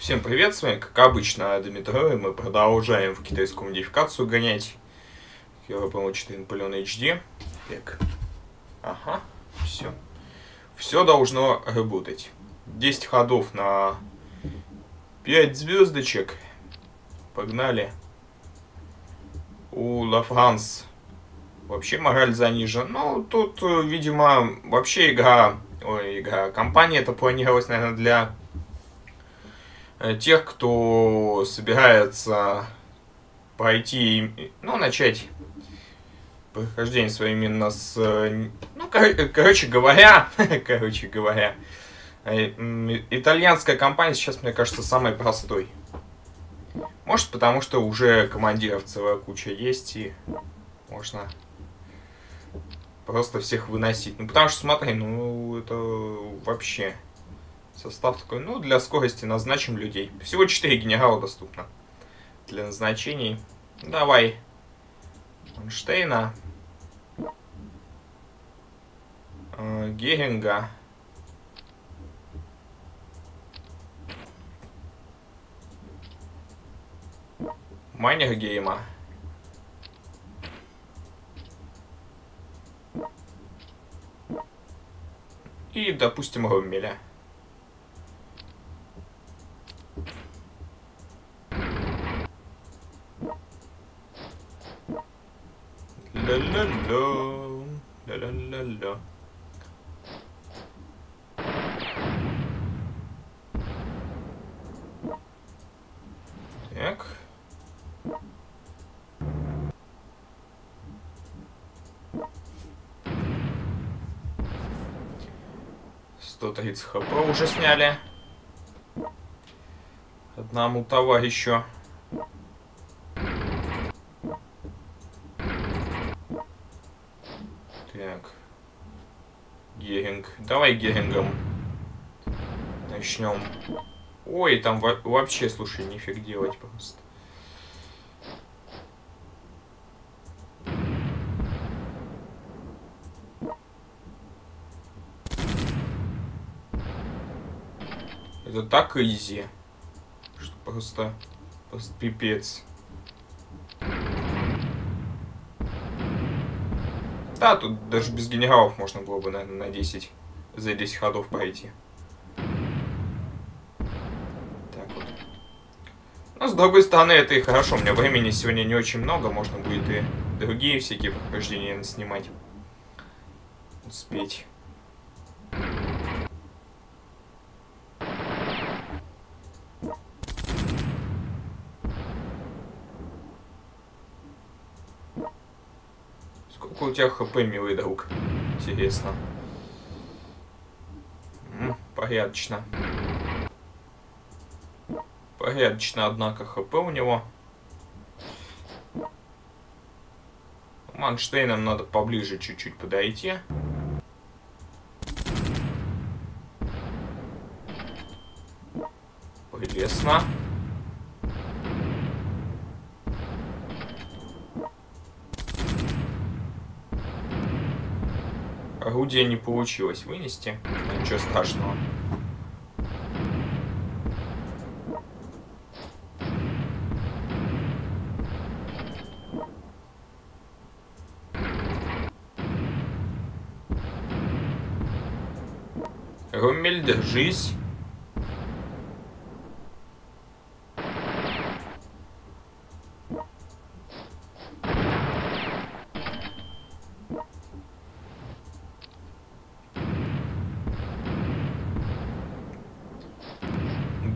Всем привет, с вами, как обычно, Дмитрий, мы продолжаем в китайскую модификацию гонять. Я выполнил 4 Наполеона HD. Так. Ага, все. Все должно работать. 10 ходов на 5 звездочек. Погнали. У Ла Франс вообще мораль занижена. Ну, тут, видимо, вообще игра... Ой, игра. Компания это планировалась, наверное, для Э, тех, кто собирается пойти, ну, начать прохождение свое именно с, э, ну, кор короче говоря, короче говоря, э, итальянская компания сейчас, мне кажется, самой простой. Может, потому что уже командиров целая куча есть, и можно просто всех выносить. Ну, потому что, смотри, ну, это вообще... Состав такой, ну, для скорости назначим людей. Всего 4 генерала доступно для назначений. Давай. Манштейна. Э, Геринга. Майнергейма. И, допустим, Роммеля. Ля-ля-ля. Ля-ля-ля-ля. Так. Сто тридцать хп уже сняли. Одному товарищу. Геринг. Давай Герингом начнем. Ой, там вообще, слушай, нифиг делать просто. Это так изи, что просто, просто пипец. Да, тут даже без генералов можно было бы, наверное, на 10, за 10 ходов пройти. Так вот. Но, с другой стороны, это и хорошо. У меня времени сегодня не очень много. Можно будет и другие всякие прохождения снимать. Успеть. У тебя хп, милый друг? Интересно. Порядочно. Порядочно, однако, хп у него. Манштейнам надо поближе чуть-чуть подойти. Прелестно. Орудие не получилось вынести. Ничего страшного. Румель, держись.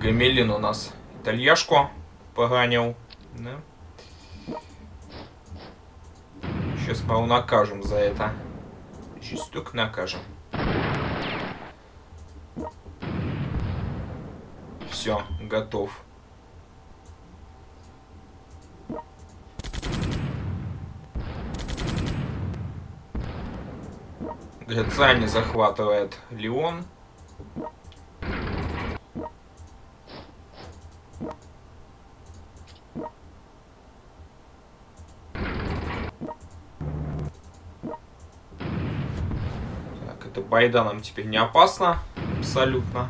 Гамелин у нас итальяшку поганил. Да? Сейчас мы его накажем за это. Жесток накажем. Все, готов. Грицани захватывает Леон. Это байда нам теперь не опасно абсолютно.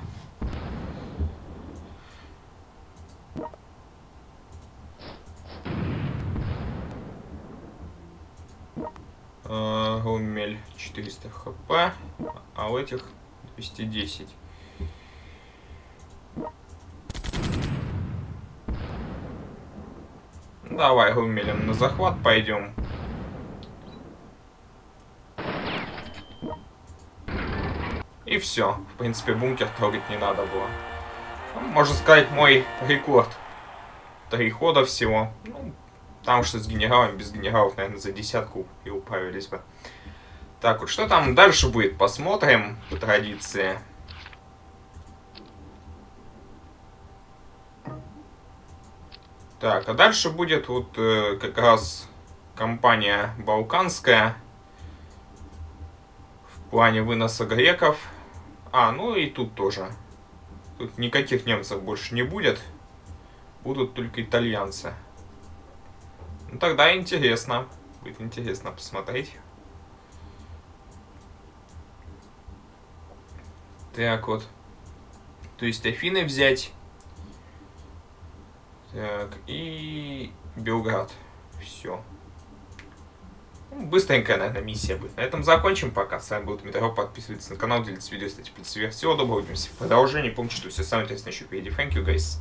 Э, Гумель 400 хп, а у этих 210. Давай гумелем на захват пойдем. И все. В принципе, бункер трогать не надо было. Ну, можно сказать, мой рекорд. Три хода всего. Ну, там что с генералом, без генералов, наверное, за десятку и управились бы. Так, вот что там дальше будет, посмотрим по традиции. Так, а дальше будет вот э, как раз компания Балканская в плане выноса греков. А, ну и тут тоже. Тут никаких немцев больше не будет. Будут только итальянцы. Ну тогда интересно. Будет интересно посмотреть. Так вот. То есть Афины взять. Так, и Белград. Все. Быстренькая, наверное, миссия будет. На этом закончим пока. С вами был Дмитрий Подписывайтесь на канал, делитесь видео, ставьте пальцы вверх. Всего доброго, увидимся в продолжении. Помните, что все самое интересное еще впереди. Thank you, guys.